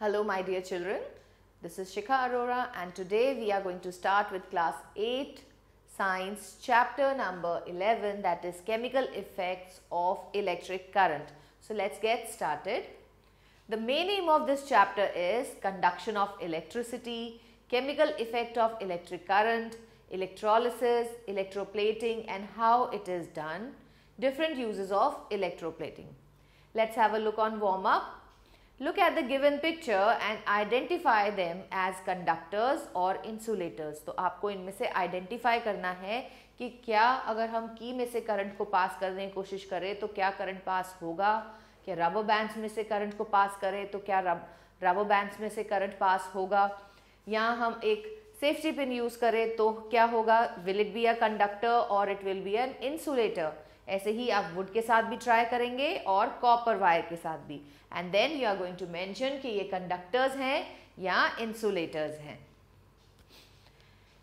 Hello my dear children, this is Shikha Arora and today we are going to start with class 8 science chapter number 11 that is chemical effects of electric current. So let's get started. The main aim of this chapter is conduction of electricity, chemical effect of electric current, electrolysis, electroplating and how it is done, different uses of electroplating. Let's have a look on warm up. Look at the given picture and identify them as conductors or insulators. तो आपको इनमें से identify करना है कि क्या अगर हम की में से करंट को पास करने की कोशिश करें तो क्या करंट पास होगा? क्या रबर बैंड्स में से करंट को पास करें तो क्या रबर बैंड्स में से करंट पास होगा? या हम एक सेफ्टी पिन यूज़ करें तो क्या होगा? Will it be a conductor और it will be an insulator ऐसे ही आप वुड के साथ भी ट्राई करेंगे और कॉपर वायर के साथ भी। And then you are going to mention कि ये कंडक्टर्स हैं या इंसुलेटर्स हैं।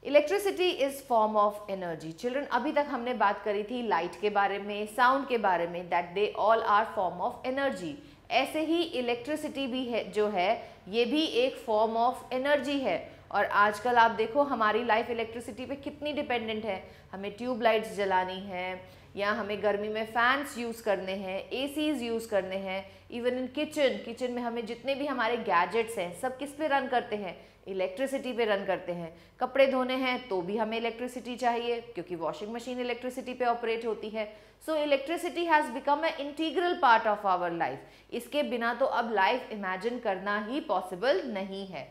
Electricity is form of energy children अभी तक हमने बात करी थी लाइट के बारे में साउंड के बारे में that they all are form of energy ऐसे ही इलेक्ट्रिसिटी भी है, जो है, ये भी एक फॉर्म ऑफ़ एनर्जी है। और आजकल आप देखो, हमारी लाइफ इलेक्ट्रिसिटी पे कितनी डिपेंडेंट है। हमें ट्यूब लाइट्स जलानी है या हमें गर्मी में फैंस यूज़ करने हैं ए यूज़ करने हैं इवन इन किचन किचन में हमें जितने भी हमारे गैजेट्स हैं, सब किस पे रन करते हैं? इलेक्ट्रिसिटी पे रन करते हैं। कपड़े धोने हैं तो भी हमें इलेक्ट्रिसिटी चाहिए, क्योंकि वॉशिंग मशीन इलेक्ट्रिसिटी पे ऑपरेट होती है। So electricity has become a integral part of our life इसके बिना तो अब लाइफ इमेजिन करना ही पॉसिबल नहीं है।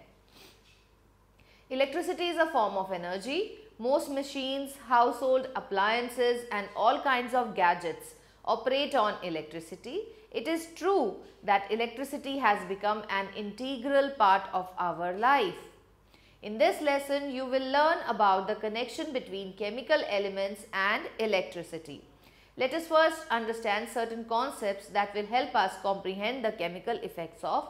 Electricity is a form of energy most machines, household appliances and all kinds of gadgets operate on electricity, it is true that electricity has become an integral part of our life. In this lesson, you will learn about the connection between chemical elements and electricity. Let us first understand certain concepts that will help us comprehend the chemical effects of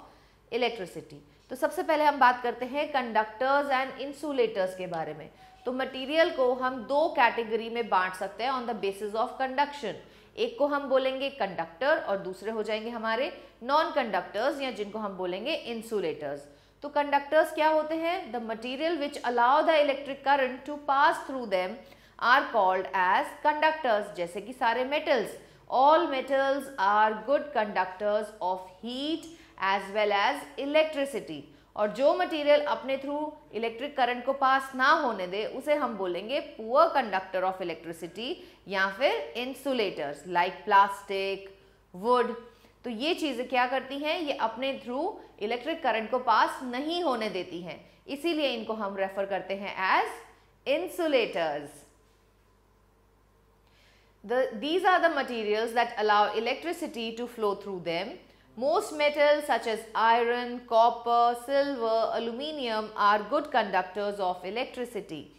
electricity. तो सबसे पहले हम बात करते हैं conductors and insulators के बारे में तो मटेरियल को हम दो कैटेगरी में बांट सकते हैं on the basis of conduction एक को हम बोलेंगे कंडक्टर और दूसरे हो जाएँगे हमारे नॉन कंडक्टर्स या जिनको हम बोलेंगे इंसुलेटर्स तो कंडक्टर्स क्या होते हैं? The material which allow the electric current to pass through them are called as conductors जैसे कि सारे metals all metals are good conductors of heat as well as electricity और जो मटेरियल अपने थ्रू इलेक्ट्रिक करंट को पास ना होने दे, उसे हम बोलेंगे पुअर कंडक्टर ऑफ़ इलेक्ट्रिसिटी या फिर इंसुलेटर्स लाइक प्लास्टिक वुड तो ये चीज़ें क्या करती हैं? ये अपने थ्रू इलेक्ट्रिक करंट को पास नहीं होने देती हैं। इसीलिए इनको हम रेफर करते हैं as insulators these are the materials that allow electricity to flow through them. Most metals such as iron, copper, silver, aluminium are good conductors of electricity.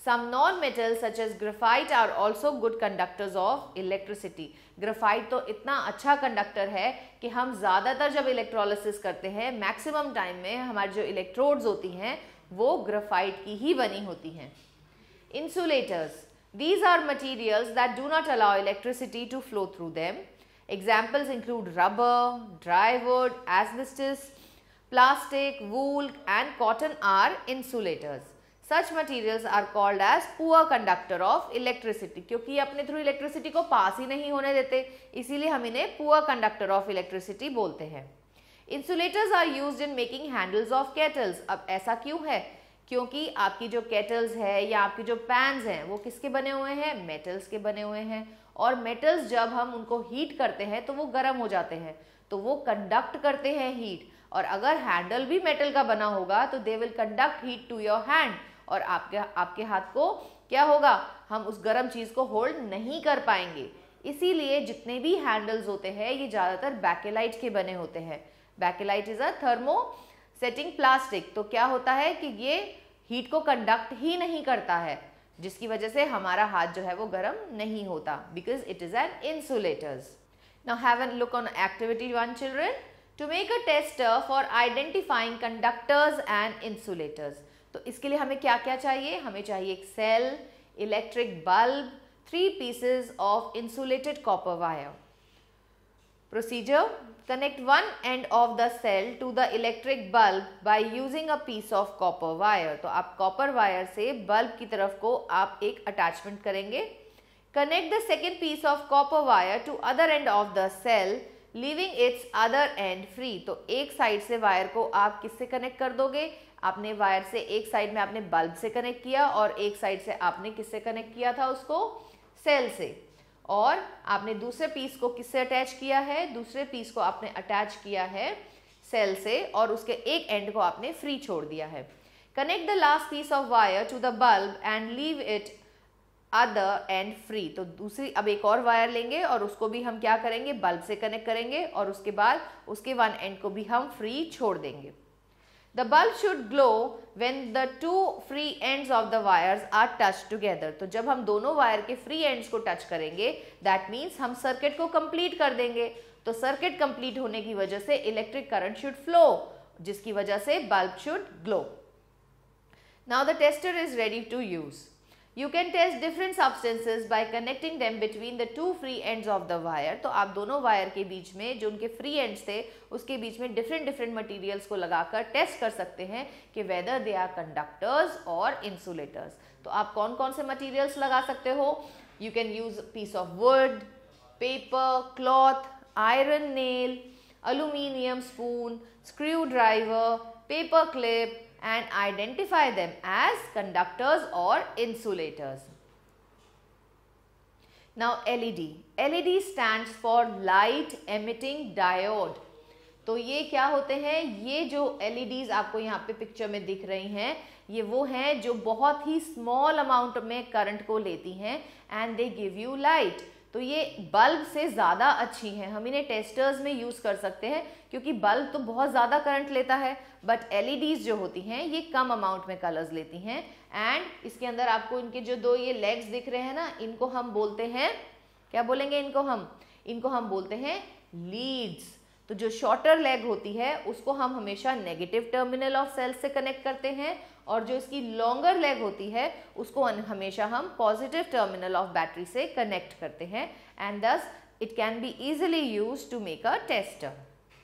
Some non-metals such as graphite are also good conductors of electricity. Graphite तो इतना अच्छा conductor है कि हम ज़्यादातर जब electrolysis करते हैं मैक्सिमम टाइम में हमारी जो इलेक्ट्रोड्स होती हैं वो ग्राफाइट की ही बनी होती हैं insulators these are materials that do not allow electricity to flow through them Examples include rubber, dry wood, asbestos, plastic, wool and cotton are insulators. Such materials are called as poor conductor of electricity क्योंकि अपने through electricity को पास ही नहीं होने देते इसीलिए हम इन्हें poor conductor of electricity बोलते हैं। Insulators are use in making handles of kettles अब ऐसा क्यों है? क्योंकि आपकी जो केटल्स है या आपकी जो पैन्स हैं वो किसके बने हुए हैं? मेटल्स के बने हुए हैं। और मेटल्स जब हम उनको हीट करते हैं तो वो गर्म हो जाते हैं। तो वो कंडक्ट करते हैं हीट और अगर हैंडल भी मेटल का बना होगा तो they will conduct heat to your hand और आपके आपके हाथ को क्या होगा? हम उस गर्म चीज़ को होल्ड नहीं कर पाएँगे। इसीलिए जितने भी हैंडल्स होते हैं, ये ज़्यादातर बैकेलाइट के बने होते हैं। Bakelite is a thermo setting plastic तो क्या होता है कि ये हीट को कंडक्ट ही नहीं करता है। जिसकी वजह से हमारा हाथ जो है वो गर्म नहीं होता because it is an insulators now have an look on activity one children to make a test for identifying conductors and insulators तो इसके लिए हमें क्या क्या चाहिए? हमें चाहिए एक cell electric bulb three pieces of insulated copper wire Procedure Connect one end of the cell to the electric bulb by using a piece of copper wire. तो आप copper wire से bulb की तरफ़ को आप एक attachment करेंगे Connect the second piece of copper wire to other end of the cell leaving its other end free. तो एक साइड से वायर को आप किससे कनेक्ट कर दोगे आपने वायर से एक साइड में आपने बल्ब से कनेक्ट किया और एक साइड से आपने किससे कनेक्ट किया था उसको सेल से और आपने दूसरे पीस को किससे अटैच किया है? दूसरे पीस को आपने अटैच किया है सेल से और उसके एक एंड को आपने फ्री छोड़ दिया है। Connect the last piece of wire to the bulb and leave it other end free तो दूसरी, अब एक और वायर लेंगे और उसको भी हम क्या करेंगे? बल्ब से कनेक्ट करेंगे और उसके बाद उसके वन एंड को भी हम फ्री छोड़ देंगे। The bulb should glow when the two free ends of the wires are touched together. तो जब हम दोनों वायर के फ्री एंड्स को टच करेंगे दैट मीन्स हम सर्किट को कंप्लीट कर देंगे। तो सर्किट कंप्लीट होने की वजह से इलेक्ट्रिक करंट शुड फ्लो जिसकी वजह से bulb should glow now the tester is ready to use You can test different substances by connecting them between the two free ends of the wire तो आप दोनों वायर के बीच में जो उनके फ्री एंड्स थे उसके बीच में डिफरेंट डिफरेंट मटेरियल्स को लगाकर टेस्ट कर सकते हैं कि वेदर दे आर कंडक्टर्स और इंसुलेटर्स तो आप कौन कौन से मटेरियल्स लगा सकते हो? You can use piece of wood paper cloth iron nail aluminium spoon, screwdriver, paper clip, and identify them as conductors or insulators. Now LED. LED stands for light emitting diode. तो ये क्या होते हैं ये जो LEDs आपको यहाँ पे पिक्चर में दिख रही हैं, ये वो हैं जो बहुत ही स्मॉल अमाउंट में करंट को लेती हैं and they give you light तो ये बल्ब से ज़्यादा अच्छी हैं हम इन्हें टेस्टर्स में यूज़ कर सकते हैं, क्योंकि बल्ब तो बहुत ज़्यादा करंट लेता है बट एलईडीज जो होती हैं, ये कम अमाउंट में कलर्स लेती हैं। एंड इसके अंदर आपको इनके जो दो ये लेग्स दिख रहे हैं ना, इनको हम बोलते हैं, क्या बोलेंगे इनको हम? इनको हम बोलते हैं लीड्स तो जो शॉर्टर लेग होती है, उसको हम हमेशा नेगेटिव टर्मिनल ऑफ़ सेल से कनेक्ट करते हैं। और जो इसकी लॉन्गर लेग होती है, उसको हमेशा हम पॉजिटिव टर्मिनल ऑफ़ बैटरी से कनेक्ट करते हैं। And thus it can be easily use to make a tester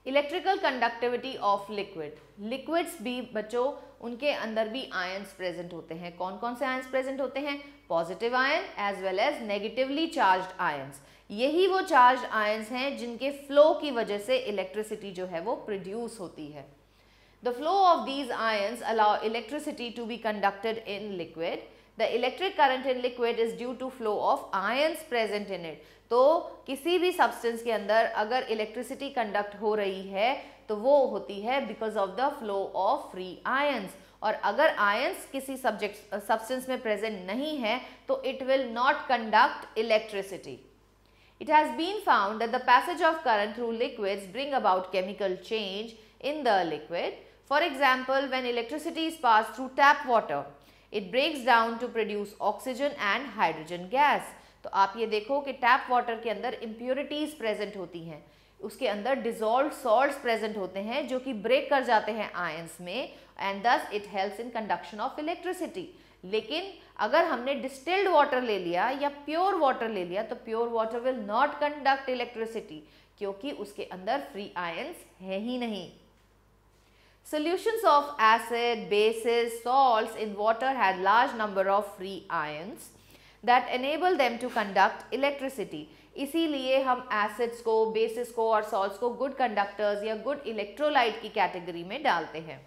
electrical conductivity of liquid liquids भी बच्चों, उनके अंदर भी आयंस प्रेजेंट होते हैं। कौन कौन से आयंस प्रेजेंट होते हैं? Positive ion as well as negatively charge ions यही वो चार्ज आयंस हैं जिनके फ्लो की वजह से इलेक्ट्रिसिटी जो है वो प्रोड्यूस होती है। The flow of these ions allow electricity to be conducted in liquid the electric current in liquid is due to flow of ions present in it तो किसी भी सब्सटेंस के अंदर अगर इलेक्ट्रिसिटी कंडक्ट हो रही है तो वो होती है because of the flow of free ions और अगर आयंस किसी सब्जेक्ट सब्सटेंस में प्रेजेंट नहीं है तो it will not conduct electricity it has been found the passage of current through liquid bring about chemical change in the liquid for example when electricity is pass through tap water it breaks down to produce oxygen and hydrogen gas तो आप ये देखो कि tap water के अंदर impurities present होती हैं। उसके अंदर डिजोल्व सॉल्ट्स प्रेजेंट होते हैं जो कि ब्रेक कर जाते हैं आयंस में and thus it helps in conduction of electricity लेकिन अगर हमने डिस्टिल्ड वाटर ले लिया या प्योर वाटर ले लिया तो pure water will not conduct electricity क्योंकि उसके अंदर फ्री आयंस है ही नहीं। Solutions of acid, bases, salts in water had large number of free ions. That enable them to conduct electricity इसीलिए हम एसिड्स को बेसिस को और सॉल्ट को गुड कंडक्टर्स या गुड इलेक्ट्रोलाइट की कैटेगरी में डालते हैं।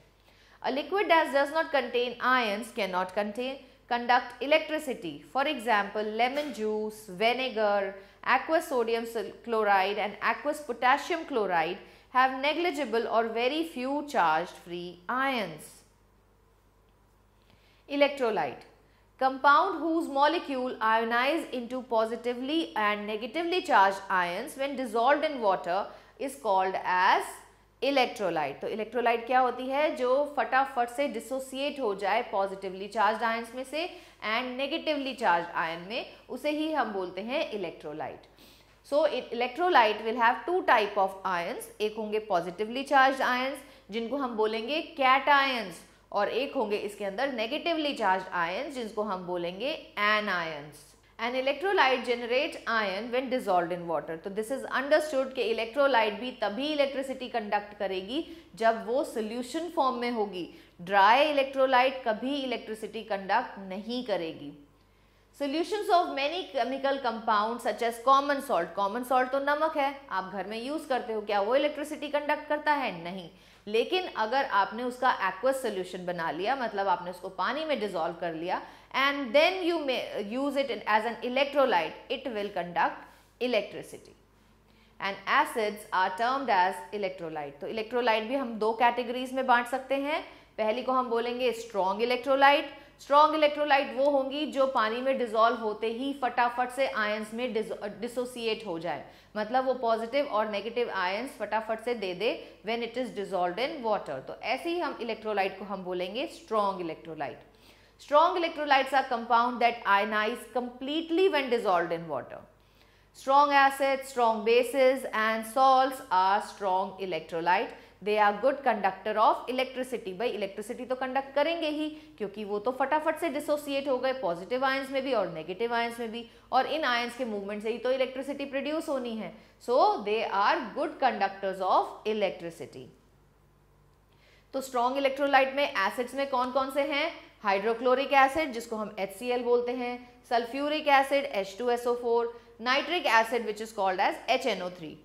A liquid that does not contain ions can not contain conduct electricity for example lemon juice vinegar aqueous sodium chloride and aqueous potassium chloride have negligible और very few charge free ions electrolyte compound whose molecule ionize into positively and negatively charged ions when dissolved in water is called as electrolyte तो electrolyte क्या होती है? जो फटाफट से dissociate हो जाए पॉजिटिवली चार्ज आयंस में से एंड नेगेटिवली चार्ज आयन में, उसे ही हम बोलते हैं electrolyte so electrolyte will have two type of ions एक होंगे पॉजिटिवली चार्ज आयंस जिनको हम बोलेंगे कैट आयंस और एक होंगे इसके अंदर नेगेटिवली चार्ज आयंस जिनको हम बोलेंगे anions an electrolyte generate ion when dissolve in water तो दिस इज़ अंडरस्टूड कि इलेक्ट्रोलाइट भी तभी इलेक्ट्रिसिटी कंडक्ट करेगी जब वो सोल्यूशन फॉर्म में होगी. ड्राई इलेक्ट्रोलाइट कभी इलेक्ट्रिसिटी कंडक्ट नहीं करेगी. Solution of many chemical compound such as common salt common salt तो नमक है. आप घर में यूज़ करते हो, क्या वो इलेक्ट्रिसिटी कंडक्ट करता है? नहीं. लेकिन अगर आपने उसका एक्वस सोल्यूशन बना लिया मतलब आपने उसको पानी में डिजोल्व कर लिया and then you may use it as an electrolyte it will conduct electricity and acids are termed as electrolyte तो इलेक्ट्रोलाइट भी हम दो कैटेगरीज में बांट सकते हैं। पहली को हम बोलेंगे स्ट्रॉन्ग इलेक्ट्रोलाइट स्ट्रॉन्ग इलेक्ट्रोलाइट वो होंगी जो पानी में डिजोल्व होते ही फटाफट से आयन्स में डिसोसिएट हो जाए। मतलब वो पॉजिटिव और नेगेटिव आयन्स फटाफट से they they when it is dissolve in water तो ऐसे ही हम इलेक्ट्रोलाइट को हम बोलेंगे strong electrolyte strong electrolyte are compound that ionize completely when dissolve in water strong acid strong bases and salt are strong electrolyte they are good conductor of electricity भाई electricity तो conduct करेंगे ही, क्योंकि वो तो फटाफट से डिसोसिएट हो गए पॉजिटिव आयंस में भी और नेगेटिव आयंस में भी, और इन आयंस के मूवमेंट से ही तो इलेक्ट्रिसिटी प्रोड्यूस होनी है. So they are good conductors of electricity तो स्ट्रॉन्ग इलेक्ट्रोलाइट में एसिड्स में कौन कौन से हैं? हाइड्रोक्लोरिक एसिड जिसको हम एच बोलते हैं sulphuric acid H2SO4 nitric acid which is called as HNO3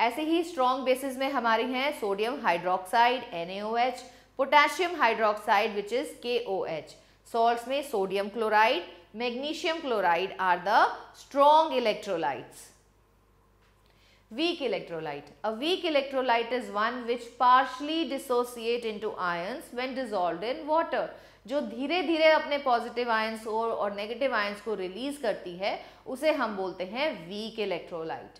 ऐसे ही स्ट्रॉन्ग बेसिस में हमारी हैं sodium hydroxide NaOH potassium hydroxide which is KOH salts में sodium chloride magnesium chloride are the strong electrolytes weak electrolyte. A weak electrolyte is one which partially dissociate into ions when dissolved in water. जो धीरे धीरे अपने positive ions और, और negative ions को release करती है उसे हम बोलते हैं वीक इलेक्ट्रोलाइट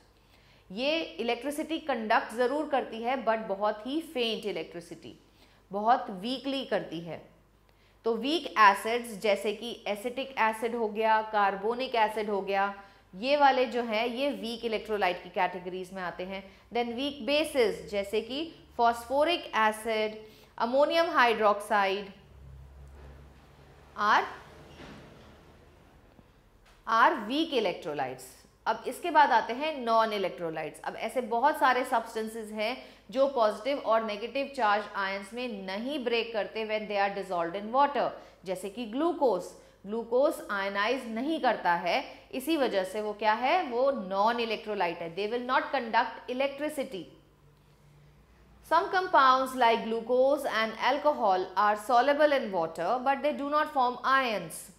ये इलेक्ट्रिसिटी कंडक्ट ज़रूर करती है बट बहुत ही फेंट इलेक्ट्रिसिटी बहुत वीकली करती है। तो वीक एसिड्स जैसे कि एसिटिक एसिड हो गया कार्बोनिक एसिड हो गया, ये वाले जो हैं, ये वीक इलेक्ट्रोलाइट की कैटेगरीज में आते हैं। देन वीक बेसिस जैसे कि phosphoric acid ammonium hydroxide are are weak electrolytes अब इसके बाद आते हैं नॉन इलेक्ट्रोलाइट्स अब ऐसे बहुत सारे सब्सटेंसेस हैं जो पॉजिटिव और नेगेटिव चार्ज आयंस में नहीं ब्रेक करते when they are dissolve in water जैसे कि ग्लूकोज ग्लूकोज आयनाइज नहीं करता है। इसी वजह से वो क्या है? वो नॉन इलेक्ट्रोलाइट है। They will not conduct electricity Some compounds like glucose and alcohol are soluble in water, but they do not form ions.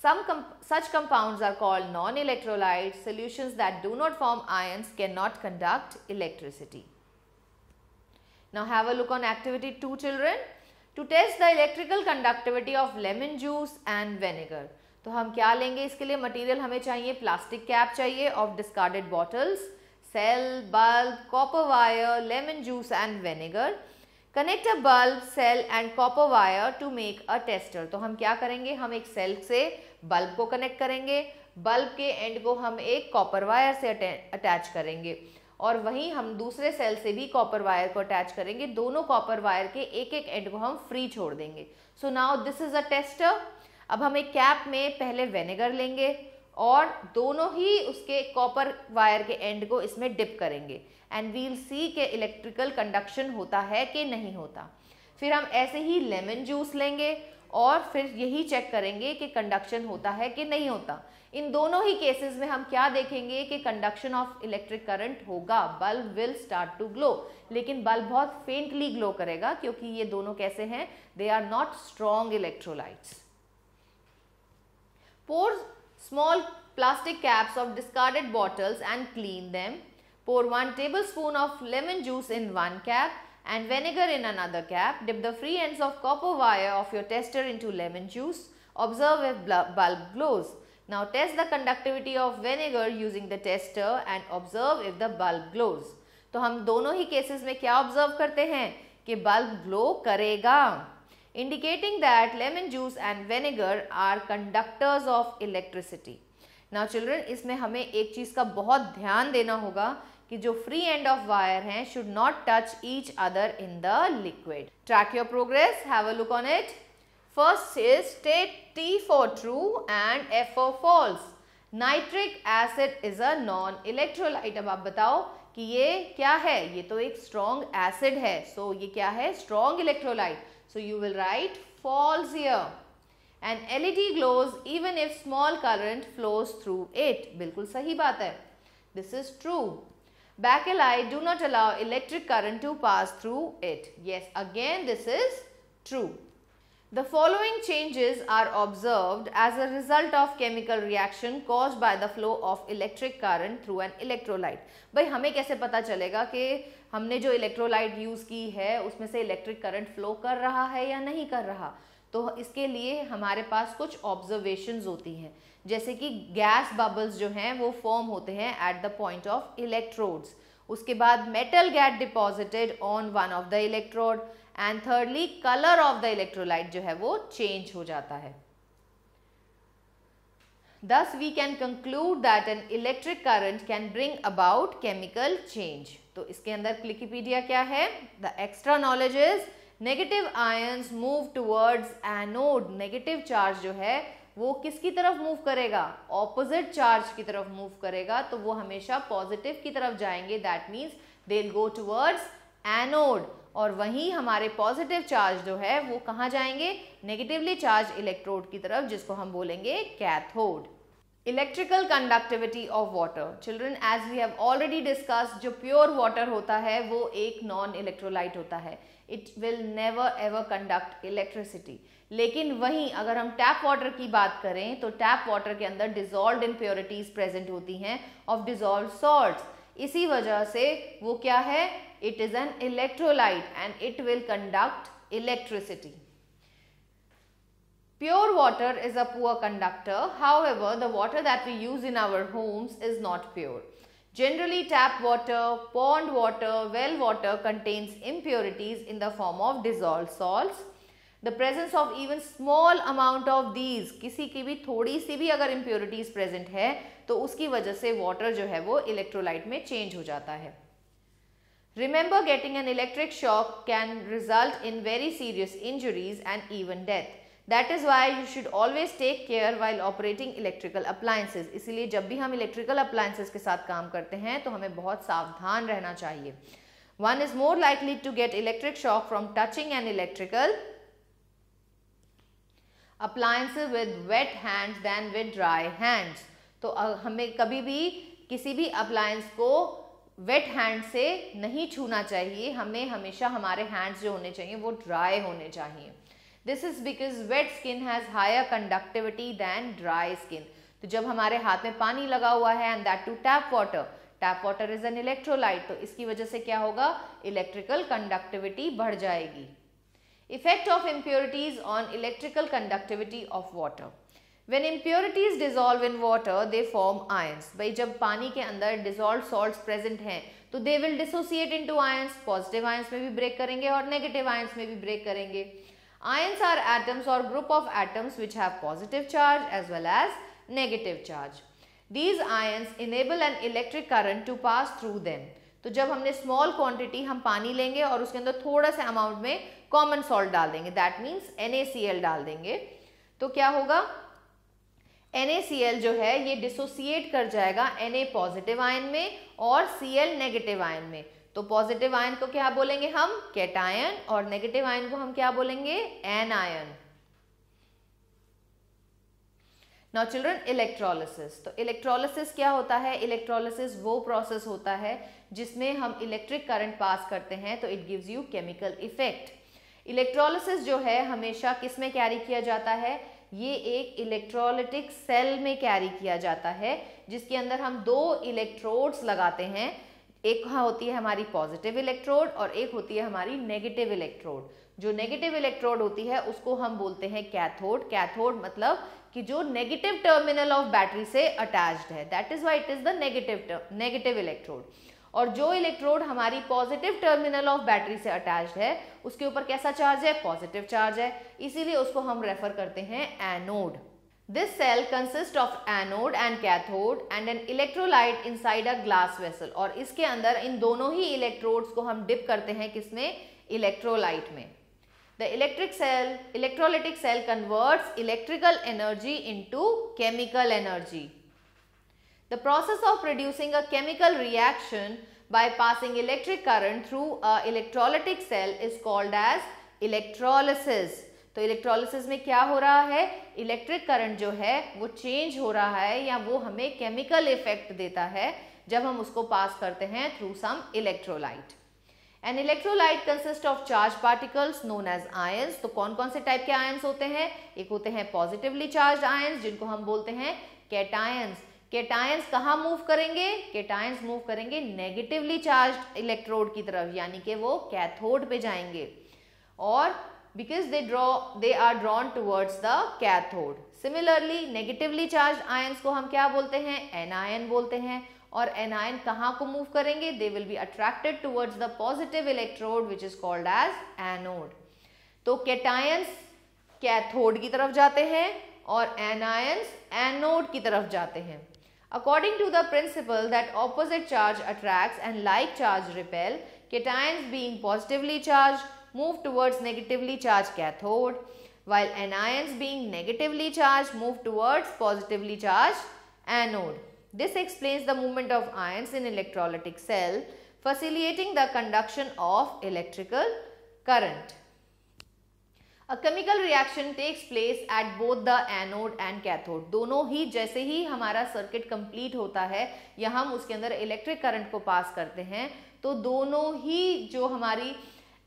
Some com such compounds are called non-electrolytes. Solutions that do not form ions cannot conduct electricity. Now have a look on activity 2 children. To test the electrical conductivity of lemon juice and vinegar. तो हम क्या लेंगे इसके लिए material हमें चाहिए plastic cap चाहिए of discarded bottles cell, bulb, copper wire, lemon juice and vinegar. Connect a bulb cell and copper wire to make a tester तो हम क्या करेंगे? हम एक सेल से बल्ब को कनेक्ट करेंगे। बल्ब के एंड को हम एक कॉपर वायर से अटैच करेंगे। और वहीं हम दूसरे सेल से भी कॉपर वायर को अटैच करेंगे। दोनों कॉपर वायर के एक एक एंड को हम फ्री छोड़ देंगे। So now this is a tester अब हम एक कैप में पहले वेनेगर लेंगे। और दोनों ही उसके कॉपर वायर के एंड को इसमें डिप करेंगे। एंड वील सी के इलेक्ट्रिकल कंडक्शन होता है कि नहीं होता। फिर हम ऐसे ही लेमन जूस लेंगे और फिर यही चेक करेंगे कि कंडक्शन होता है कि नहीं होता। इन दोनों ही केसेस में हम क्या देखेंगे कि कंडक्शन ऑफ़ इलेक्ट्रिक करंट होगा। Bulb will start to glow लेकिन बल्ब बहुत फेंटली ग्लो करेगा क्योंकि ये दोनों कैसे हैं? They are not strong electrolytes pours small plastic caps of discarded bottles and clean them. Pour 1 tablespoon of lemon juice in one cap and vinegar in another cap. Dip the free ends of copper wire of your tester into lemon juice. Observe if bulb glows. Now test the conductivity of vinegar using the tester and observe if the bulb glows. तो हम दोनों ही cases में क्या observe करते हैं कि bulb glow करेगा indicating that lemon juice and vinegar are conductors of electricity. Now children, इसमें हमें एक चीज़ का बहुत ध्यान देना होगा कि जो फ्री एंड ऑफ़ वायर हैं should not touch each other in the liquid track your progress have a look on it first is take T for true and F for false nitric acid is a non electrolyte अब आप बताओ कि ये क्या है? ये तो एक स्ट्रॉन्ग एसिड है. सो so ये क्या है? Strong electrolyte So you will write false here and LED glows even if small current flows through it बिल्कुल सही बात है this is true bakelite do not allow electric current to pass through it yes again this is true The following changes are observed as a result of chemical reaction caused by the flow of electric current through an electrolyte. भाई हमें कैसे पता चलेगा कि हमने जो electrolyte use की है उसमें से इलेक्ट्रिक करंट फ्लो कर रहा है या नहीं कर रहा? तो इसके लिए हमारे पास कुछ ऑब्जर्वेशंस होती हैं। जैसे कि गैस बबल्स जो हैं वो फॉर्म होते हैं at the point of electrodes उसके बाद metal get deposited on one of the electrode and thirdly colour of the electrolyte जो है वो चेंज हो जाता है। Thus, we can conclude that an electric current can bring about chemical change. तो इसके अंदर क्लिकीपीडिया क्या है? The extra knowledge is negative ions move towards anode negative charge जो है, वो किसकी तरफ़ मूव करेगा? ऑपोजिट चार्ज की तरफ़ मूव करेगा तो वो हमेशा पॉजिटिव की तरफ़ जाएँगे. That means they go towards anode और वहीं हमारे पॉजिटिव चार्ज जो है, वो कहाँ जाएँगे? नेगेटिवली चार्ज इलेक्ट्रोड की तरफ़, जिसको हम बोलेंगे cathode electrical conductivity of water children as we have already discuss जो प्योर वाटर होता है, वो एक नॉन इलेक्ट्रोलाइट होता है. It will never ever conduct electricity लेकिन वहीं अगर हम टैप वाटर की बात करें तो टैप वाटर के अंदर डिजॉल्व इम्प्योरिटीज प्रेजेंट होती हैं ऑफ़ डिजॉल्व सॉल्ट्स इसी वजह से वो क्या है? It is an electrolyte and it will conduct electricity. Pure water is a poor conductor. However, the water that we use in our homes is not pure. Generally, tap water, pond water, well water contains impurities in the form of dissolved salts. The presence of even small amount of these, किसी की भी थोड़ी सी भी अगर impurities present है तो उसकी वजह से water जो है वो electrolyte में change हो जाता है Remember getting an electric shock can result in very serious injuries and even death. That is why you should always take care while operating electrical appliances. इसीलिए जब भी हम electrical appliances के साथ काम करते हैं तो हमें बहुत सावधान रहना चाहिए One is more likely to get electric shock from touching an electrical appliances with wet hands than with dry hands. तो हमें कभी भी किसी भी अप्लायंस को वेट हैंड से नहीं छूना चाहिए हमें हमेशा हमारे हैंड्स जो होने चाहिए वो ड्राई होने चाहिए this is because wet skin has higher conductivity than dry skin तो जब हमारे हाथ में पानी लगा हुआ है and that too tap water tap water is an electrolyte तो इसकी वजह से क्या होगा इलेक्ट्रिकल कंडक्टिविटी बढ़ जाएगी effect of impurities on electrical conductivity of water When impurities dissolve in water, they form ions. भाई जब पानी के अंदर dissolved salts present हैं तो they will dissociate into ions. Positive ions में भी break करेंगे और negative ions में भी break करेंगे. Ions are atoms or group of atoms which have positive charge as well as negative charge. These ions enable an electric current to pass through them. तो जब हमने स्मॉल क्वांटिटी हम पानी लेंगे और उसके अंदर थोड़ा सा अमाउंट में कॉमन सॉल्ट डाल देंगे दैट मीन्स एन डाल देंगे तो क्या होगा NaCl जो है ये डिसोसिएट कर जाएगा Na पॉजिटिव आयन में और Cl नेगेटिव आयन में तो पॉजिटिव आयन को क्या बोलेंगे हम? कैटायन और नेगेटिव आयन को हम क्या बोलेंगे? Anion now children electrolysis तो इलेक्ट्रोलिसिस क्या होता है? इलेक्ट्रोलिसिस वो प्रोसेस होता है जिसमें हम इलेक्ट्रिक करंट पास करते हैं तो it gives you chemical effect electrolysis जो है, हमेशा किसमें कैरी किया जाता है? ये एक इलेक्ट्रोलिटिक सेल में कैरी किया जाता है, जिसके अंदर हम दो इलेक्ट्रोड्स लगाते हैं एक होती है हमारी पॉजिटिव इलेक्ट्रोड और एक होती है हमारी नेगेटिव इलेक्ट्रोड जो नेगेटिव इलेक्ट्रोड होती है, उसको हम बोलते हैं कैथोड कैथोड मतलब कि जो नेगेटिव टर्मिनल ऑफ़ बैटरी से अटैच्ड है। That is why it is the negative negative electrode और जो इलेक्ट्रोड हमारी पॉजिटिव टर्मिनल ऑफ़ बैटरी से अटैच्ड है, उसके ऊपर कैसा चार्ज है? पॉजिटिव चार्ज है। इसीलिए उसको हम रेफर करते हैं anode This cell consist of anode and cathode and an electrolyte inside a glass vessel और इसके अंदर इन दोनों ही इलेक्ट्रोड्स को हम डिप करते हैं किसमें इलेक्ट्रोलाइट में the electric cell electrolytic cell converts electrical energy into chemical energy The process of producing a chemical reaction by passing electric current through a electrolytic cell is called as electrolysis. तो electrolysis में क्या हो रहा है? Electric current जो है, वो change हो रहा है या वो हमें केमिकल इफ़ेक्ट देता है जब हम उसको पास करते हैं through some electrolyte an electrolyte consist of charge particles known as ions तो कौन कौन से टाइप के आयंस होते हैं? एक होते हैं पॉजिटिवली चार्ज आयंस जिनको हम बोलते हैं कैटायंस केटायंस कहाँ मूव करेंगे? केटायंस मूव करेंगे नेगेटिवली चार्ज इलेक्ट्रोड की तरफ़, यानी कि वो कैथोड पे जाएँगे. और because they draw they are drawn towards the cathode similarly negatively charge ions को हम क्या बोलते हैं? एनायन बोलते हैं। और एनायन कहाँ को मूव करेंगे? They will be attracted towards the positive electrode which is called as anode तो केटायंस कैथोड की तरफ़ जाते हैं और एनायंस एनोड की तरफ़ जाते हैं। According to the principle that opposite charge attracts and like charge repel, cations being positively charged move towards negatively charged cathode, while anions being negatively charged move towards positively charged anode. This explains the movement of ions in electrolytic cell, facilitating the conduction of electrical current. A chemical reaction takes place at both the anode and cathode. दोनों ही जैसे ही हमारा circuit complete होता है या हम उसके अंदर electric current को पास करते हैं तो दोनों ही जो हमारी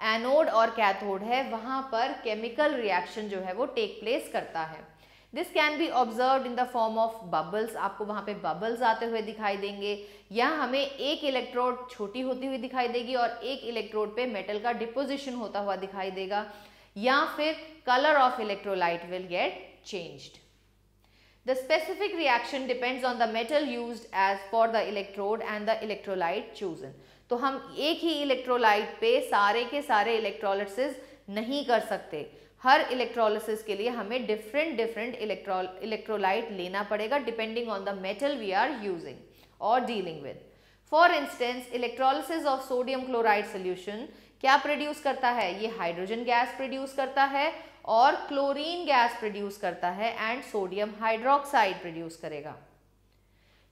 एनोड और कैथोड है, वहाँ पर केमिकल रिएक्शन जो है वो टेक प्लेस करता है this can be observe in the form of bubbles आपको वहाँ पे बबल्स आते हुए दिखाई देंगे या हमें एक इलेक्ट्रोड छोटी होती हुई दिखाई देगी और एक इलेक्ट्रोड पे मेटल का डिपोजिशन होता हुआ दिखाई देगा या फिर colour of electrolyte will get changed. The specific reaction depends on the metal used as for the electrode and the electrolyte chosen. तो हम एक ही इलेक्ट्रोलाइट पे सारे के सारे इलेक्ट्रोलिसिस नहीं कर सकते। हर इलेक्ट्रोलिसिस के लिए हमें डिफरेंट डिफरेंट इलेक्ट्रोलाइट लेना पड़ेगा depending on the metal we are using और dealing with for instance electrolysis of sodium chloride solution क्या प्रोड्यूस करता है? ये हाइड्रोजन गैस प्रोड्यूस करता है और क्लोरीन गैस प्रोड्यूस करता है एंड सोडियम हाइड्रोक्साइड प्रोड्यूस करेगा।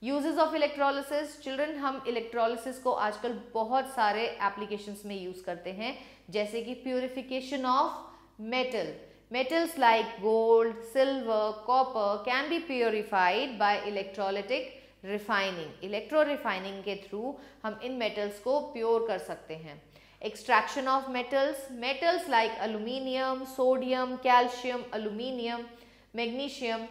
यूजेस ऑफ़ इलेक्ट्रोलिसिस चिल्ड्रन हम इलेक्ट्रोलिसिस को आजकल बहुत सारे एप्लीकेशंस में यूज़ करते हैं, जैसे कि purification of metal metals like gold silver copper can be purified by electrolytic refining electro refining के थ्रू हम इन मेटल्स को प्योर कर सकते हैं. Extraction of metals. Metals like aluminium, sodium, calcium, aluminium, magnesium.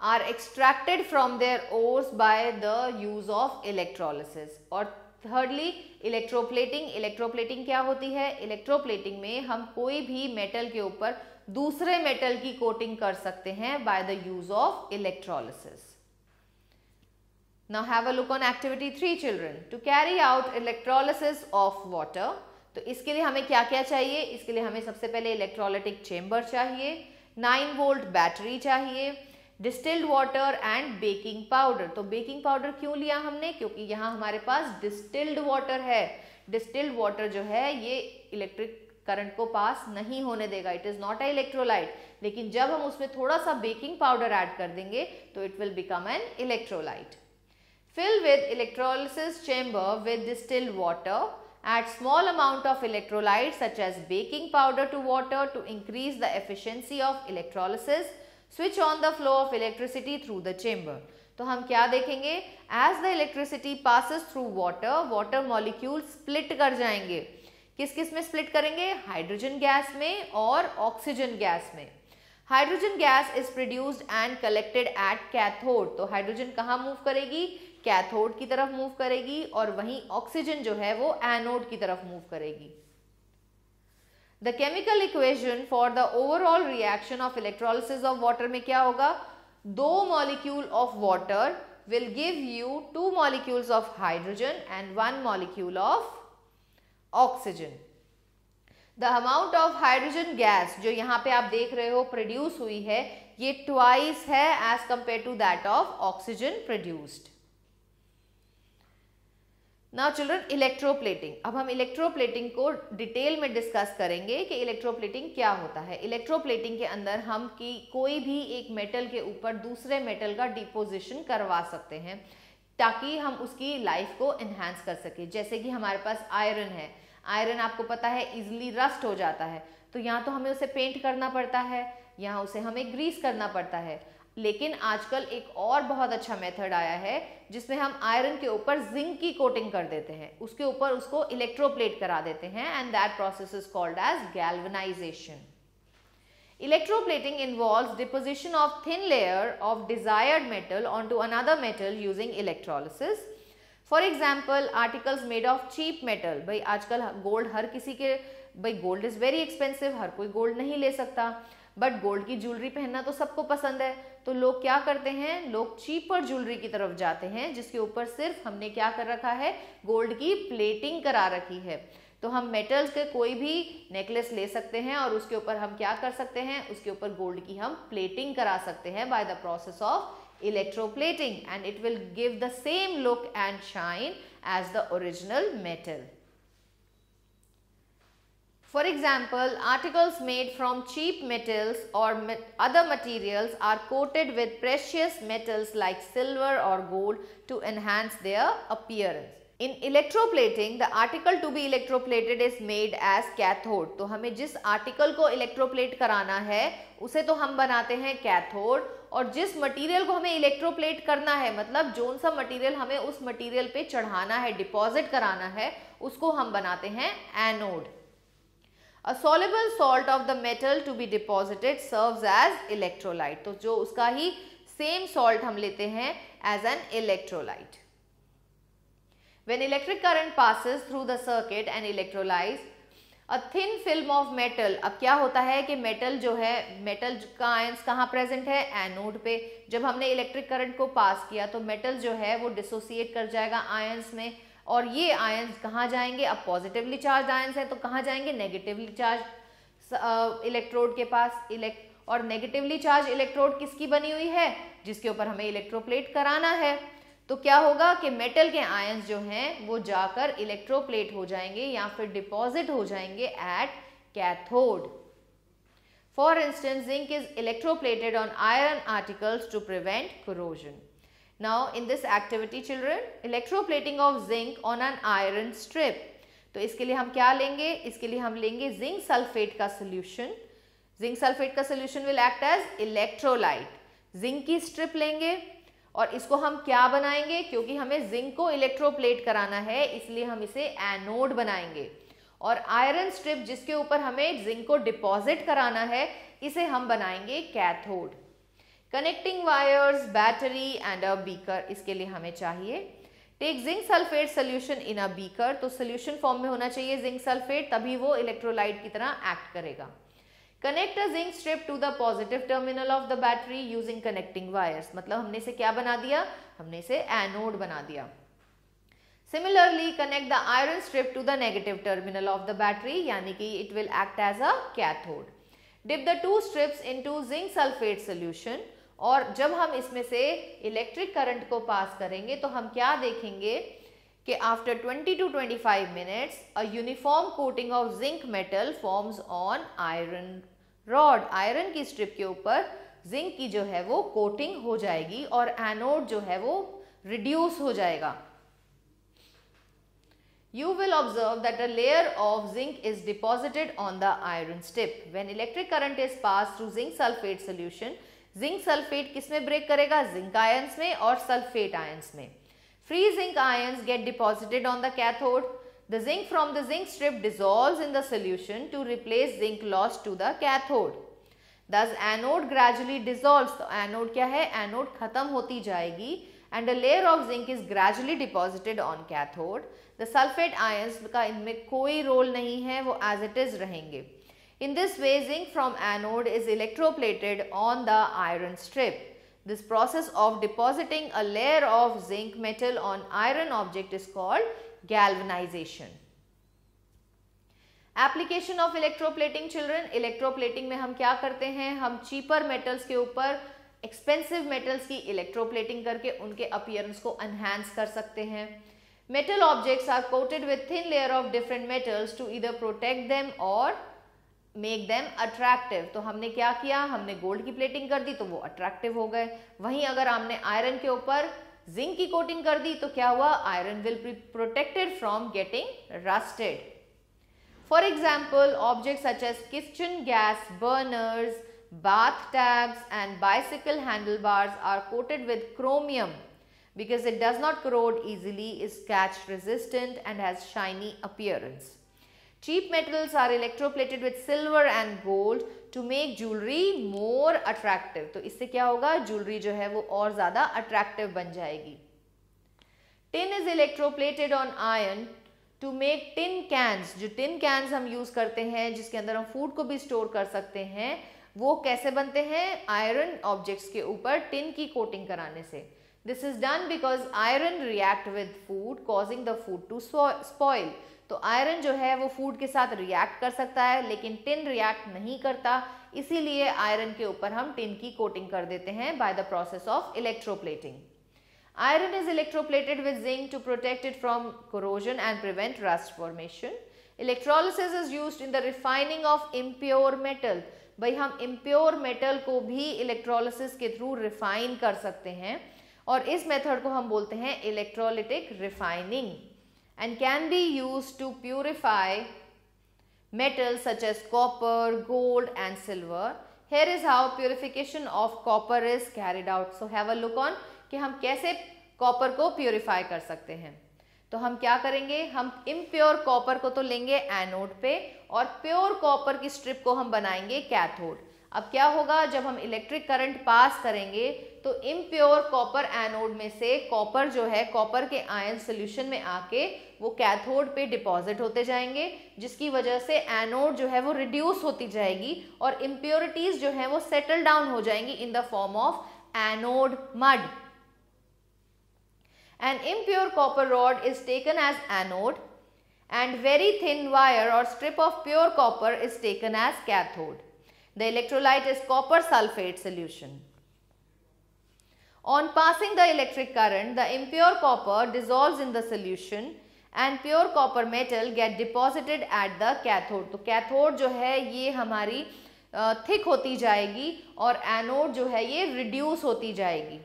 Are extracted from their ores by the use of electrolysis और thirdly electroplating electroplating क्या होती है? इलेक्ट्रोप्लेटिंग में हम कोई भी मेटल के ऊपर दूसरे मेटल की कोटिंग कर सकते हैं by the use of electrolysis now have a look on activity three children to carry out electrolysis of water तो इसके लिए हमें क्या क्या चाहिए? इसके लिए हमें सबसे पहले इलेक्ट्रोलिटिक चेंबर चाहिए नाइन वोल्ट बैटरी चाहिए distilled water and baking powder. तो बेकिंग पाउडर क्यों लिया हमने? क्योंकि यहाँ हमारे पास डिस्टिल्ड वाटर है। डिस्टिल्ड वाटर जो है, ये इलेक्ट्रिक करंट को पास नहीं होने देगा। It is not a electrolyte लेकिन जब हम उसमें थोड़ा सा बेकिंग पाउडर ऐड कर देंगे तो it will become an electrolyte Fill with electrolysis chamber with distilled water. Add small amount of electrolytes such as baking powder to water to increase the efficiency of electrolysis. Switch on the flow of electricity through the chamber. तो हम क्या देखेंगे? As the electricity passes through water water molecule split कर जाएँगे। किस किसमें split करेंगे? Hydrogen gas में और ऑक्सीजन गैस में। Hydrogen gas is produced and collected at cathode तो हाइड्रोजन कहाँ मूव करेगी? कैथोड की तरफ़ मूव करेगी और वहीं ऑक्सीजन जो है वो एनोड की तरफ़ मूव करेगी। The chemical equation for the overall reaction of electrolysis of water में क्या होगा? दो molecule of water will give you two molecules of hydrogen and one molecule of oxygen the amount of hydrogen gas जो यहाँ पे आप देख रहे हो प्रोड्यूस हुई है, ये ट्वाइस है as compare to that of oxygen produced ना चिल्ड्रन इलेक्ट्रोप्लेटिंग अब हम इलेक्ट्रोप्लेटिंग को डिटेल में डिस्कस करेंगे कि इलेक्ट्रोप्लेटिंग क्या होता है। इलेक्ट्रोप्लेटिंग के अंदर हम की कोई भी एक मेटल के ऊपर दूसरे मेटल का डिपोजिशन करवा सकते हैं, ताकि हम उसकी लाइफ को इन्हांस कर सके। जैसे कि हमारे पास आयरन है। आयरन आपको पता है इजिली रस्ट हो जाता है। तो यहाँ तो हमें उसे पेंट करना पड़ता है, यहाँ उसे हमें ग्रीस करना पड़ता है। लेकिन आजकल एक और बहुत अच्छा मेथड आया है जिसमें हम आयरन के ऊपर जिंक की कोटिंग कर देते हैं उसके ऊपर उसको इलेक्ट्रोप्लेट करा देते हैं and that process is called as galvanization Electroplating involves deposition of thin layer of desired metal onto another metal using electrolysis. For example, articles made of cheap metal. भाई आजकल गोल्ड हर किसी के भाई गोल्ड इज़ वेरी एक्सपेंसिव हर कोई gold नहीं ले सकता बट गोल्ड की ज्वेलरी पहनना तो सबको पसंद है तो लोग क्या करते हैं? लोग चीपर ज्वेलरी की तरफ़ जाते हैं, जिसके ऊपर सिर्फ़ हमने क्या कर रखा है? गोल्ड की प्लेटिंग करा रखी है। तो हम मेटल्स के कोई भी नेकलेस ले सकते हैं और उसके ऊपर हम क्या कर सकते हैं? उसके ऊपर गोल्ड की हम प्लेटिंग करा सकते हैं by the process of electroplating and it will give the same look and shine as the original metal for example articles made from cheap metals और other materials are coated with precious metals like silver और gold to enhance their appearance. In electroplating the article to be electroplated is made as cathode तो हमें जिस article को electroplate कराना है, उसे तो हम बनाते हैं कैथोड और जिस मटीरियल को हमें इलेक्ट्रोप्लेट करना है मतलब जोन सा मटीरियल हमें उस मटीरियल पर चढ़ाना है डिपॉजिट कराना है, उसको हम बनाते हैं anode A soluble salt of the metal to be deposited serves as electrolyte. तो जो उसका ही same salt हम लेते हैं as an electrolyte. When electric current passes through the circuit and electrolyze a thin film of metal अब क्या होता है कि metal जो है metal का आयंस कहाँ present है एनोड पे जब हमने इलेक्ट्रिक करंट को पास किया तो मेटल जो है वो डिसोसिएट कर जाएगा आयंस में और ये आयंस कहाँ जाएँगे? अब पॉजिटिवली चार्ज आयंस है तो कहाँ जाएँगे? नेगेटिवली चार्ज इलेक्ट्रोड के पास इलेक्ट और नेगेटिवली चार्ज इलेक्ट्रोड किसकी बनी हुई है? जिसके ऊपर हमें इलेक्ट्रोप्लेट कराना है। तो क्या होगा कि मेटल के आयंस जो हैं, वो जाकर इलेक्ट्रोप्लेट हो जाएँगे या फिर डिपॉजिट हो जाएँगे at cathode for instance zinc is electroplated on iron articles to prevent corrosion. Now in this activity children, electroplating of zinc on an iron strip. तो इसके लिए हम क्या लेंगे? इसके लिए हम लेंगे जिंक सल्फेट का सोल्यूशन जिंक सल्फेट का solution will act as electrolyte zinc की स्ट्रिप लेंगे और इसको हम क्या बनाएँगे? क्योंकि हमें जिंक को इलेक्ट्रोप्लेट कराना है इसलिए हम इसे एनोड बनाएँगे. और आयरन स्ट्रिप जिसके ऊपर हमें जिंक को डिपॉजिट कराना है इसे हम बनाएँगे cathode connecting wires battery and a beaker इसके लिए हमें चाहिए। Take zinc sulphate solution in a beaker तो सोल्यूशन फॉर्म में होना चाहिए जिंक सल्फेट तभी वो इलेक्ट्रोलाइट की तरह एक्ट करेगा। Connect a zinc strip to the positive terminal of the battery using connecting wires मतलब हमने इसे क्या बना दिया? हमने इसे एनोड बना दिया। Similarly connect the iron strip to the negative terminal of the battery यानी कि it will act as a cathode dip the two strips into zinc sulphate solution और जब हम इसमें से इलेक्ट्रिक करंट को पास करेंगे तो हम क्या देखेंगे कि after 20 to 25 minutes a uniform coating of zinc metal forms on iron rod iron की स्ट्रिप के ऊपर जिंक की जो है वो कोटिंग हो जाएगी और एनोड जो है वो रिड्यूस हो जाएगा you will observe that a layer of zinc is deposited on the iron strip. When electric current is passed through zinc sulfate solution, zinc sulphate किसमें ब्रेक करेगा? जिंक आयंस में और सल्फेट आयंस में। Free zinc ions get deposited on the cathode the zinc from the zinc strip dissolve in the solution to replace zinc loss to the cathode thus anode gradually dissolve anode क्या है? Anode खत्म होती जाएगी and a layer of zinc is gradually deposited on cathode the sulphate ions का इनमें कोई role नहीं है, वो एज इट इज़ रहेंगे। In this way, zinc from anode is electroplated on the iron strip. This process of depositing a layer of zinc metal on iron object is called galvanization. Application of electroplating children electroplating में हम क्या करते हैं हम cheaper metals के ऊपर expensive metals की electroplating करके उनके अपियरेंस को एनहेंस कर सकते हैं Metal objects are coated with thin layer of different metals to either protect them or make them attractive तो हमने क्या किया? हमने गोल्ड की प्लेटिंग कर दी तो वो अट्रैक्टिव हो गए। वहीं अगर हमने आयरन के ऊपर जिंक की कोटिंग कर दी तो क्या हुआ? Iron will be protected from getting rusted for example object such as kitchen gas burners bath taps and bicycle handle bars are coated with chromium because it does not corrode easily is catch resistant and has shiny appearance Cheap metals are electroplated with silver and gold to make jewelry more attractive. तो इससे क्या होगा jewelry जो है वो और ज़्यादा attractive बन जाएगी Tin is electroplated on iron to make tin cans. जो tin cans हम use करते हैं जिसके अंदर हम food को भी store कर सकते हैं वो कैसे बनते हैं आयरन ऑब्जेक्ट्स के ऊपर टिन की कोटिंग कराने से this is done because iron react with food causing the food to spoil तो आयरन जो है वो फ़ूड के साथ रिएक्ट कर सकता है, लेकिन टिन रिएक्ट नहीं करता इसीलिए आयरन के ऊपर हम टिन की कोटिंग कर देते हैं by the process of electroplating Iron is electroplated with zinc to protect it from corrosion and prevent rust formation. Electrolysis is used in the refining of impure metal. भाई, हम impure metal को भी electrolysis के through refine कर सकते हैं, और इस मेथड को हम बोलते हैं electrolytic refining and can be use to purify metal such as copper gold and silver here is how purification of copper is carried out so have a look on कि हम कैसे कॉपर को purify कर सकते हैं। तो हम क्या करेंगे? हम इम्प्योर कॉपर को तो लेंगे एनोड पे और प्योर कॉपर की स्ट्रिप को हम बनाएँगे कैथोड अब क्या होगा, जब हम इलेक्ट्रिक करंट पास करेंगे तो इम्प्योर कॉपर एनोड में से कॉपर जो है कॉपर के आयन सोल्यूशन में आके वो कैथोड पे डिपॉजिट होते जाएँगे, जिसकी वजह से एनोड जो है वो रिड्यूस होती जाएगी और इम्प्योरिटीज जो है वो सेटल डाउन हो जाएँगी in the form of anode mud An impure copper rod is taken as anode and very thin wire or strip of pure copper is taken as cathode. The electrolyte is copper sulfate solution. On passing the electric current, the impure copper dissolves in the solution and pure copper metal get deposited at the cathode. तो cathode जो है ये हमारी thick होती जाएगी और anode जो है ये रिड्यूस होती जाएगी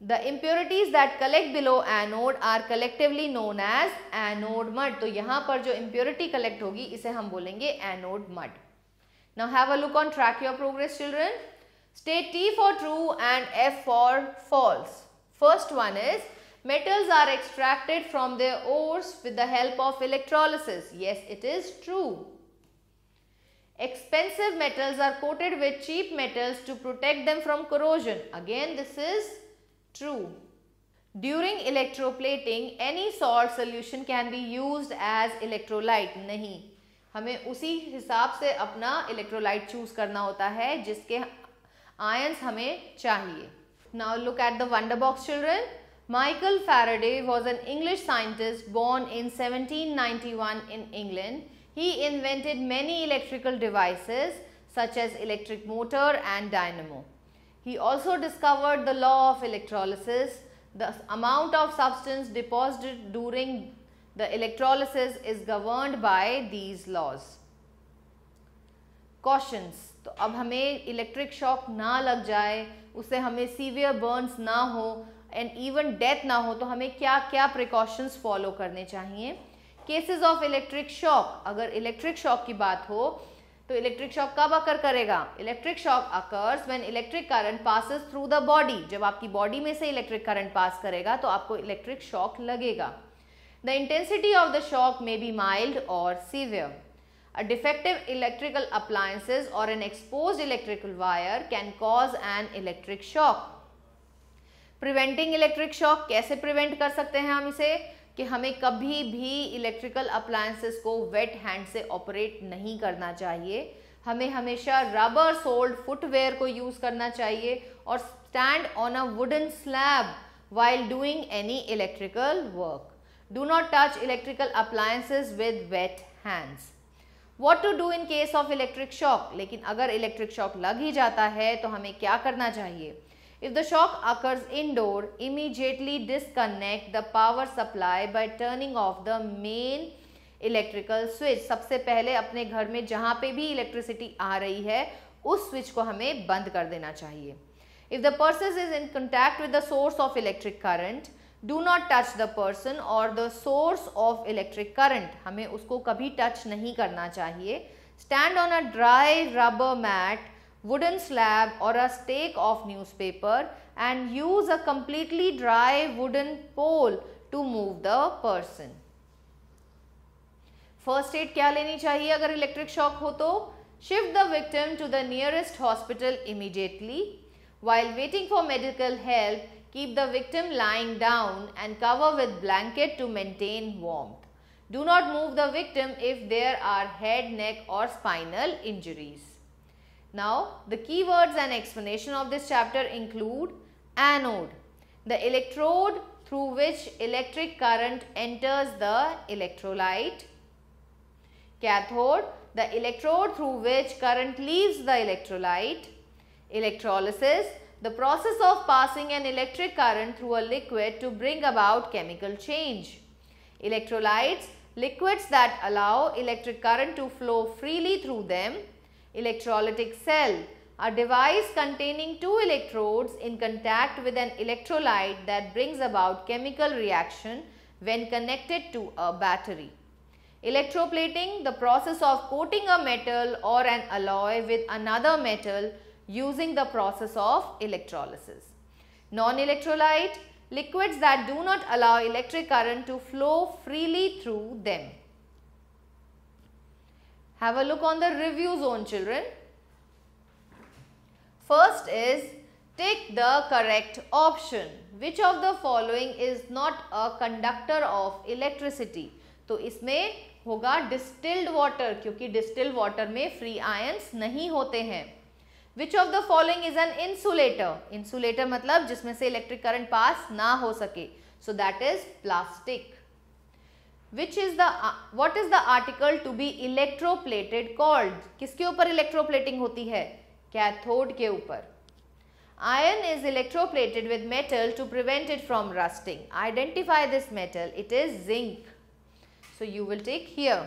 The impurities that collect below anode are collectively known as anode mud. तो यहाँ पर जो impurity collect होगी इसे हम बोलेंगे anode mud. Now have a look on track your progress children. State T for true and F for false. First one is metals are extracted from their ores with the help of electrolysis. Yes, it is true. Expensive metals are coated with cheap metals to protect them from corrosion. Again, this is True. During electroplating, any salt solution can be used as electrolyte. नहीं हमें उसी हिसाब से अपना electrolyte choose करना होता है जिसके आयंस हमें चाहिए Now look at the wonder box children. Michael Faraday was an English scientist born in 1791 in England. He invented many electrical devices such as electric motor and dynamo. He also discovered the law of electrolysis. The amount of substance deposited during the electrolysis is governed by these laws. Cautions तो अब हमें electric shock ना लग जाए उससे हमें severe Burns ना हो एंड इवन डेथ ना हो तो हमें क्या क्या प्रिकॉशंस फॉलो करने चाहिए केसेस ऑफ़ इलेक्ट्रिक शॉक अगर इलेक्ट्रिक शॉक की बात हो तो इलेक्ट्रिक शॉक कब अकर करेगा? Electric shock occurs when electric current passes through the body जब आपकी बॉडी में से इलेक्ट्रिक करंट पास करेगा तो आपको इलेक्ट्रिक शॉक लगेगा। The intensity of the shock may be mild और severe A defective electrical appliances or an exposed electrical wire can cause an electric shock. Preventing electric shock, कैसे prevent कर सकते हैं हम इसे? कि हमें कभी भी इलेक्ट्रिकल अप्लायंसेस को वेट हैंड से ऑपरेट नहीं करना चाहिए। हमें हमेशा रबर सोल्ड फुटवेयर को यूज़ करना चाहिए और stand on a wooden slab while doing any electrical work do not touch electrical appliances with wet hands what to do in case of electric shock लेकिन अगर इलेक्ट्रिक शॉक लग ही जाता है तो हमें क्या करना चाहिए? If the shock occurs indoor, immediately disconnect the power supply by turning off the main electrical switch सबसे पहले अपने घर में जहाँ पे भी इलेक्ट्रिसिटी आ रही है उस स्विच को हमें बंद कर देना चाहिए। If the person is in contact with the source of electric current do not touch the person और the source of electric current हमें उसको कभी टच नहीं करना चाहिए। Stand on a dry rubber mat wooden slab or a stake of newspaper and use a completely dry wooden pole to move the person. First aid क्या लेनी चाहिए अगर इलेक्ट्रिक शॉक हो तो shift the victim to the nearest hospital immediately while waiting for medical help keep the victim lying down and cover with blanket to maintain warmth do not move the victim if there are head neck or spinal injuries now, the keywords and explanation of this chapter include anode, the electrode through which electric current enters the electrolyte, cathode, the electrode through which current leaves the electrolyte, electrolysis, the process of passing an electric current through a liquid to bring about chemical change. Electrolytes, liquids that allow electric current to flow freely through them electrolytic cell, a device containing two electrodes in contact with an electrolyte that brings about chemical reaction when connected to a battery. Electroplating, the process of coating a metal or an alloy with another metal using the process of electrolysis. Non-electrolyte, liquids that do not allow electric current to flow freely through them. Have a look on the review zone children. First is take the correct option. Which of the following is not a conductor of electricity? तो इसमें होगा distilled water क्योंकि distilled water में free ions नहीं होते हैं Which of the following is an insulator? Insulator मतलब जिसमें से electric current pass ना हो सके. So that is plastic. which is the what is the article to be electroplated called किसके ऊपर इलेक्ट्रोप्लेटिंग होती है कैथोड के ऊपर iron is electroplated with metal to prevent it from rusting identify this metal it is zinc so you will take here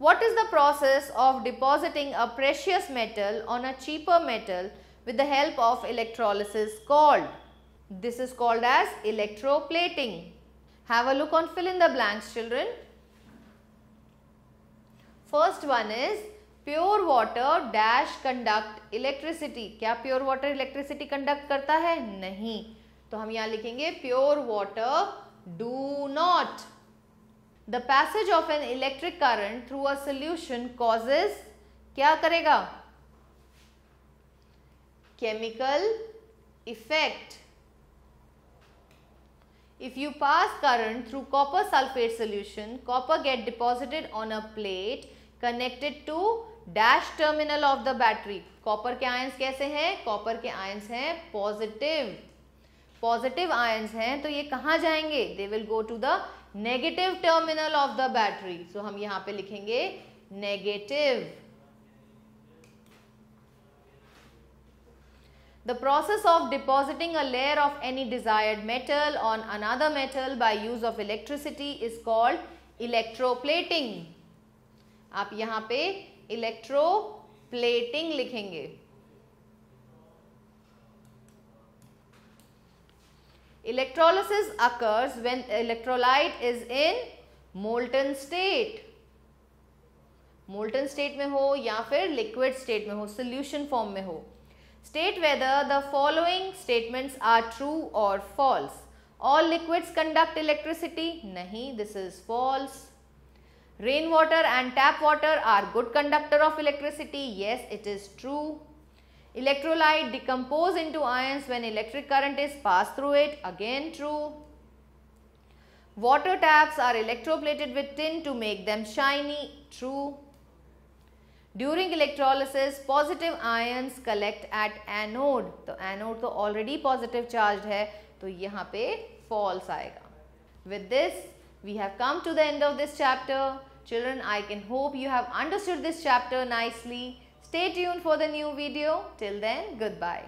what is the process of depositing a precious metal on a cheaper metal with the help of electrolysis called this is called as electroplating Have a look on fill in the blanks children. First one is pure water dash conduct electricity. क्या pure water electricity conduct करता है नहीं तो हम यहाँ लिखेंगे pure water do not. The passage of an electric current through a solution causes क्या करेगा chemical effect if you pass current through copper sulfate solution, copper get deposited on a plate connected to dash terminal of the battery. Copper के ions कैसे हैं? Copper के ions हैं positive. Positive ions हैं तो ये कहाँ जाएँगे? They will go to the negative terminal of the battery. So हम यहाँ पे लिखेंगे negative. The process of depositing a layer of any desired metal on another metal by use of electricity is called electroplating. आप यहाँ पे electroplating लिखेंगे Electrolysis occurs when electrolyte is in molten state. molten state में हो या फिर liquid state में हो solution form में हो State whether the following statements are true or false. All liquids conduct electricity? Nahi, this is false. Rainwater and tap water are good conductor of electricity? Yes, it is true. Electrolyte decompose into ions when electric current is passed through it? Again true. Water taps are electroplated with tin to make them shiny? True. During electrolysis positive ions collect at anode तो anode तो already positive charge है तो यहाँ पे false आएगा। With this we have come to the end of this chapter children I can hope you have understood this chapter nicely stay tune for the new video till then goodbye